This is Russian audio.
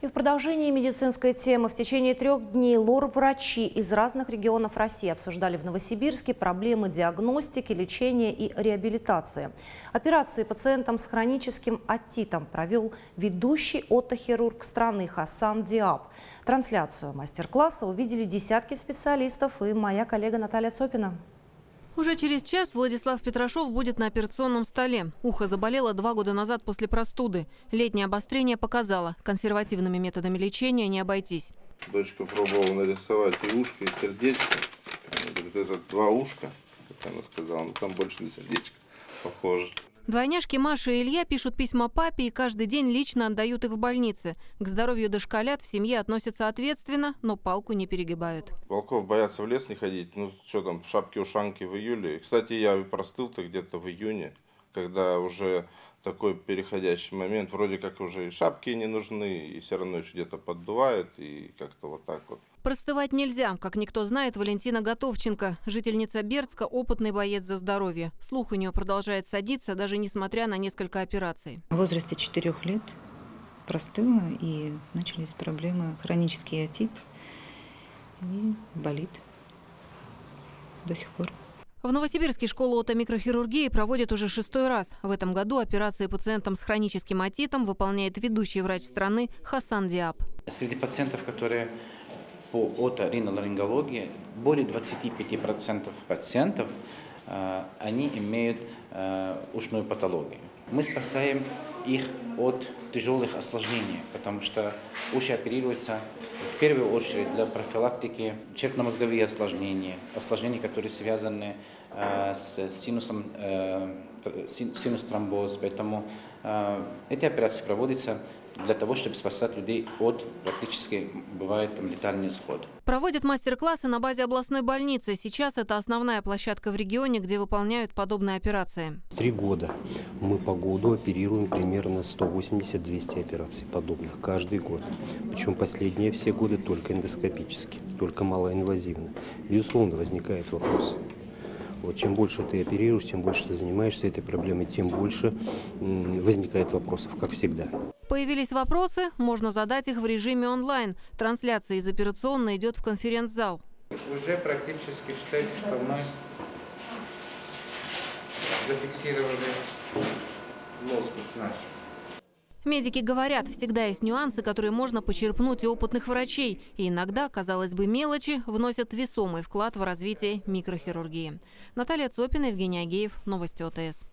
И в продолжении медицинской темы в течение трех дней лор-врачи из разных регионов России обсуждали в Новосибирске проблемы диагностики, лечения и реабилитации. Операции пациентам с хроническим отитом провел ведущий отохирург страны Хасан Диаб. Трансляцию мастер-класса увидели десятки специалистов и моя коллега Наталья Цопина. Уже через час Владислав Петрашов будет на операционном столе. Ухо заболело два года назад после простуды. Летнее обострение показало, консервативными методами лечения не обойтись. Дочка пробовала нарисовать и ушко, и сердечко. Говорит, это два ушка, как она сказала, но там больше на сердечко похоже. Двойняшки Маша и Илья пишут письма папе и каждый день лично отдают их в больнице. К здоровью дошколят в семье относятся ответственно, но палку не перегибают. Волков боятся в лес не ходить. Ну, что там, шапки-ушанки в июле. Кстати, я простыл-то где-то в июне, когда уже такой переходящий момент. Вроде как уже и шапки не нужны, и все равно еще где-то поддувает, и как-то вот так вот. Простывать нельзя. Как никто знает, Валентина Готовченко, жительница Бердска, опытный боец за здоровье. Слух у нее продолжает садиться, даже несмотря на несколько операций. В возрасте 4 лет простыла, и начались проблемы, хронический отит, и болит до сих пор. В Новосибирске школу отомикрохирургии проводят уже шестой раз. В этом году операции пациентам с хроническим отитом выполняет ведущий врач страны Хасан Диаб. Среди пациентов, которые по оториноларингологии, более 25% пациентов э, они имеют э, ушную патологию. Мы спасаем их от тяжелых осложнений, потому что уши оперируются в первую очередь для профилактики черепно-мозговые осложнения, осложнения, которые связаны э, с синусом, э, синус тромбоз. Поэтому э, эти операции проводятся для того, чтобы спасать людей от практически бывает там, летальный исход. Проводят мастер-классы на базе областной больницы. Сейчас это основная площадка в регионе, где выполняют подобные операции. Три года мы по году оперируем примерно 180-200 операций подобных каждый год. Причем последние все годы только эндоскопически, только малоинвазивно. Безусловно, возникает вопрос. Вот, чем больше ты оперируешь, чем больше ты занимаешься этой проблемой, тем больше возникает вопросов, как всегда. Появились вопросы, можно задать их в режиме онлайн. Трансляция из операционной идет в конференц-зал. Уже практически считайте, что мы зафиксировали лоскут наш. Медики говорят, всегда есть нюансы, которые можно почерпнуть у опытных врачей. И иногда, казалось бы, мелочи вносят весомый вклад в развитие микрохирургии. Наталья Цопина, Евгений Агеев, Новости ОТС.